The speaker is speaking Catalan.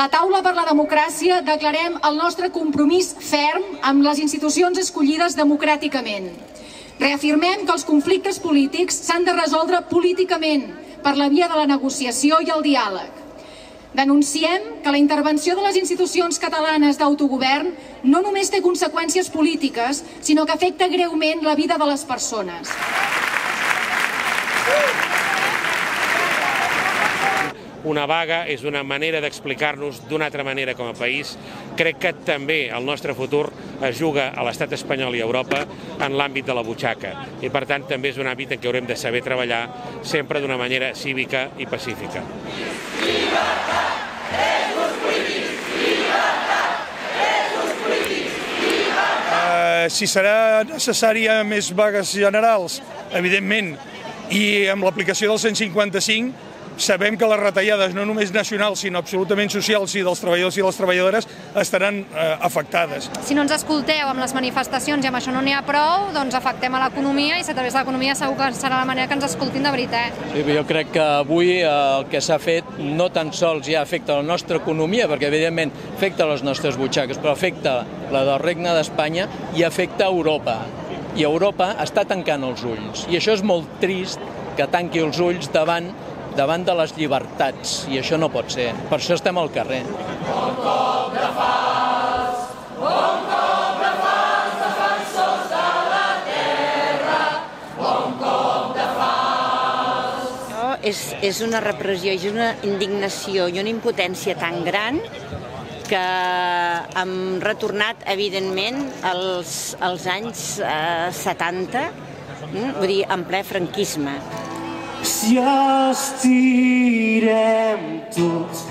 La taula per la democràcia declarem el nostre compromís ferm amb les institucions escollides democràticament. Reafirmem que els conflictes polítics s'han de resoldre políticament per la via de la negociació i el diàleg. Denunciem que la intervenció de les institucions catalanes d'autogovern no només té conseqüències polítiques, sinó que afecta greument la vida de les persones. Una vaga és una manera d'explicar-nos d'una altra manera com a país. Crec que també el nostre futur es juga a l'estat espanyol i a Europa en l'àmbit de la butxaca i per tant també és un àmbit en què haurem de saber treballar sempre d'una manera cívica i pacífica. Uh, si serà necessària més vagues generals, evidentment, i amb l'aplicació del 155 sabem que les retallades, no només nacionals, sinó absolutament socials i dels treballadors i les treballadores, estaran eh, afectades. Si no ens escolteu amb les manifestacions i amb això no n'hi ha prou, doncs afectem a l'economia i si a través de l'economia segur que serà la manera que ens escoltin de veritat. Sí, jo crec que avui eh, el que s'ha fet no tan sols ja afecta la nostra economia, perquè evidentment afecta les nostres butxaques, però afecta la del Regne d'Espanya i afecta Europa. I Europa està tancant els ulls. I això és molt trist que tanqui els ulls davant davant de les llibertats, i això no pot ser. Per això estem al carrer. Un cop de fals, un cop de fals, defensors de la terra, un cop de fals. No, és, és una repressió, és una indignació i una impotència tan gran que hem retornat, evidentment, als, als anys eh, 70, mm? vull dir, en ple franquisme si estirem tots